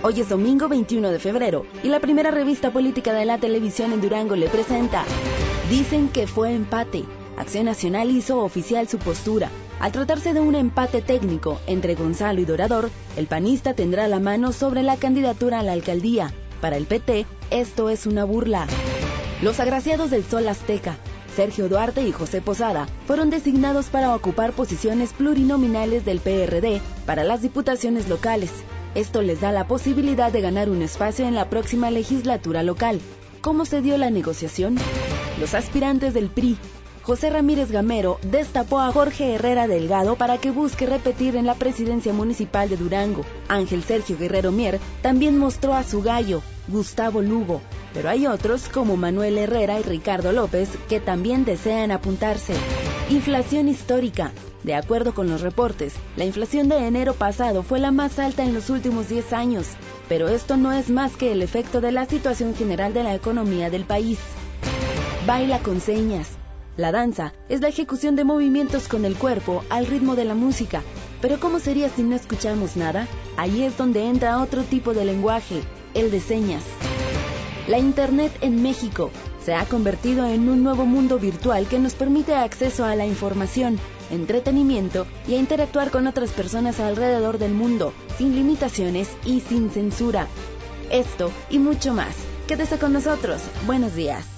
Hoy es domingo 21 de febrero y la primera revista política de la televisión en Durango le presenta Dicen que fue empate. Acción Nacional hizo oficial su postura. Al tratarse de un empate técnico entre Gonzalo y Dorador, el panista tendrá la mano sobre la candidatura a la alcaldía. Para el PT, esto es una burla. Los agraciados del Sol Azteca, Sergio Duarte y José Posada, fueron designados para ocupar posiciones plurinominales del PRD para las diputaciones locales. Esto les da la posibilidad de ganar un espacio en la próxima legislatura local. ¿Cómo se dio la negociación? Los aspirantes del PRI, José Ramírez Gamero destapó a Jorge Herrera Delgado para que busque repetir en la presidencia municipal de Durango. Ángel Sergio Guerrero Mier también mostró a su gallo, Gustavo Lugo, pero hay otros como Manuel Herrera y Ricardo López que también desean apuntarse. Inflación histórica. De acuerdo con los reportes, la inflación de enero pasado fue la más alta en los últimos 10 años, pero esto no es más que el efecto de la situación general de la economía del país. Baila con señas. La danza es la ejecución de movimientos con el cuerpo al ritmo de la música, pero ¿cómo sería si no escuchamos nada? Ahí es donde entra otro tipo de lenguaje, el de señas. La Internet en México se ha convertido en un nuevo mundo virtual que nos permite acceso a la información, entretenimiento y a interactuar con otras personas alrededor del mundo, sin limitaciones y sin censura. Esto y mucho más. Quédese con nosotros. Buenos días.